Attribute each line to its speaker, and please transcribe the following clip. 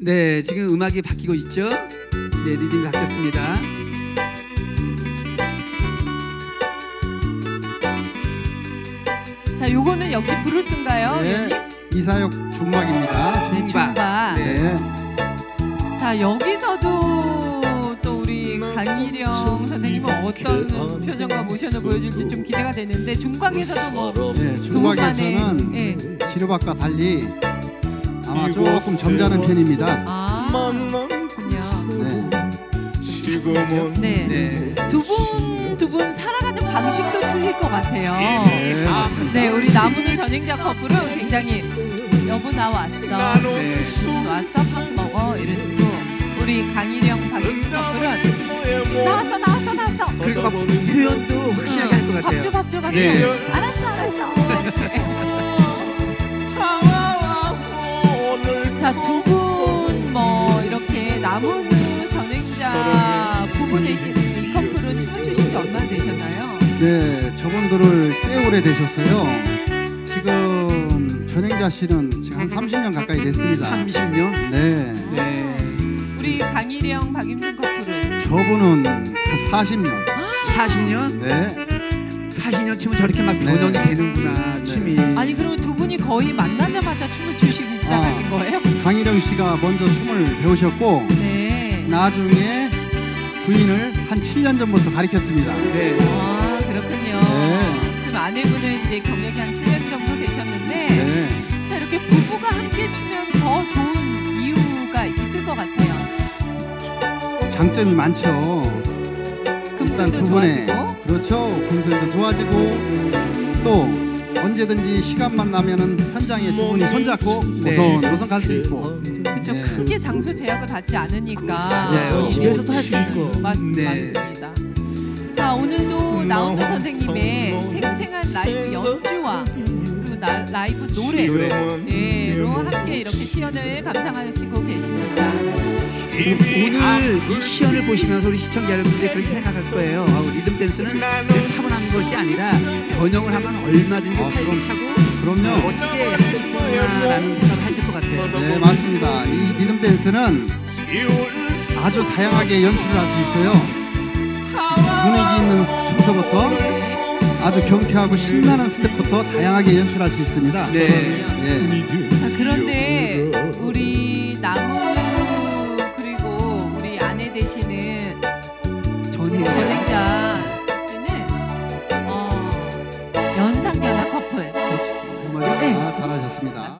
Speaker 1: 네, 지금 음악이 바뀌고 있죠? 네, 리듬이 바뀌었습니다.
Speaker 2: 자, 요거는 역시 브루스인가요? 네, 위원님?
Speaker 3: 이사역 중박입니다.
Speaker 1: 네, 중바. 네. 네.
Speaker 2: 자, 여기서도 또 우리 강희령 선생님은 어떤 표정과 모션을 보여줄지 좀 기대가 되는데 중광에서도 뭐
Speaker 4: 네, 중박에서는
Speaker 2: 예.
Speaker 3: 지루박과 달리 아마 조금 점잖은 편입니다.
Speaker 4: 아, 그렇군요. 네. 지금은 네. 네. 두 분 두
Speaker 2: 분 살아가는 방식도 틀릴 것 같아요. 네.
Speaker 4: 네, 우리 나무는 전행자 커플은 굉장히
Speaker 2: 여보 나 왔어. 네. 왔어 밥 먹어 이러고 우리 강희령 박윤 커플은
Speaker 4: 나왔어 나왔어 나왔어. 그리고 막 표현도 확실하게 할 것 같아요.
Speaker 1: 밥줘
Speaker 2: 밥줘 밥줘. 네. 알았
Speaker 4: 나무는 전행자 부부 되시는 이 커플은 춤을 추신 지 얼마나 되셨나요?
Speaker 3: 네, 저분들을 꽤 오래 되셨어요. 지금 전행자 씨는 지금 한 30년 가까이 됐습니다.
Speaker 1: 30년?
Speaker 3: 네,
Speaker 2: 네. 우리 강희령 박임순 커플은
Speaker 3: 저분은 한 40년.
Speaker 2: 40년?
Speaker 3: 네,
Speaker 1: 40년 치면 저렇게 막 변형이 네. 되는구나, 춤이. 아니
Speaker 2: 그러면 두 분이 거의 만나자마자 춤을 추시기 시작하신 아. 거예요?
Speaker 3: 강희령 씨가 먼저 춤을 배우셨고 네. 나중에 부인을 한 7년 전부터 가르쳤습니다.
Speaker 1: 네.
Speaker 2: 아 그렇군요. 네. 그럼 아내분은 이제 경력이 한 7년 정도 되셨는데 네, 자 이렇게 부부가 함께 추면 더 좋은 이유가 있을 것 같아요.
Speaker 3: 장점이 많죠.
Speaker 2: 일단 두 분의 좋아지고
Speaker 3: 그렇죠. 금슬도 좋아지고 또 언제든지 시간만 나면은 현장에 두 분이 손잡고 네. 오손오손 갈수 있고
Speaker 4: 그렇죠. 네. 크게 장소
Speaker 2: 제약을 받지 않으니까 맞아요. 집에서도 할 수 있고. 맞, 네. 맞습니다. 자 오늘도 나운도 선생님의 생생한 라이브 연주와
Speaker 4: 그리고
Speaker 2: 나, 라이브
Speaker 4: 노래로 함께 이렇게 시연을
Speaker 2: 감상하시고 계십니다.
Speaker 4: 오늘 이 시연을 보시면서 우리 시청자 여러분들이 그렇게 생각할 거예요. 아,
Speaker 1: 리듬 댄스는 차분한 것이 아니라 변형을 하면 얼마든지 아, 활기차고 그럼요. 멋지게 할 수 있구나라는 것 같아요. 네,
Speaker 4: 네 맞습니다. 이 리듬
Speaker 3: 댄스는
Speaker 4: 아주 다양하게 연출을 할 수 있어요. 분위기 있는 춤서부터 아주 경쾌하고 신나는 스텝부터
Speaker 3: 다양하게 연출할 수 있습니다. 네.
Speaker 2: 네.
Speaker 4: 아, 그런데 우리
Speaker 2: 나무 그리고 우리 아내 되시는
Speaker 1: 전희 권행자
Speaker 2: 씨는 어, 연상연하 커플.
Speaker 1: 그렇죠. 정말 네. 아,
Speaker 3: 잘하셨습니다.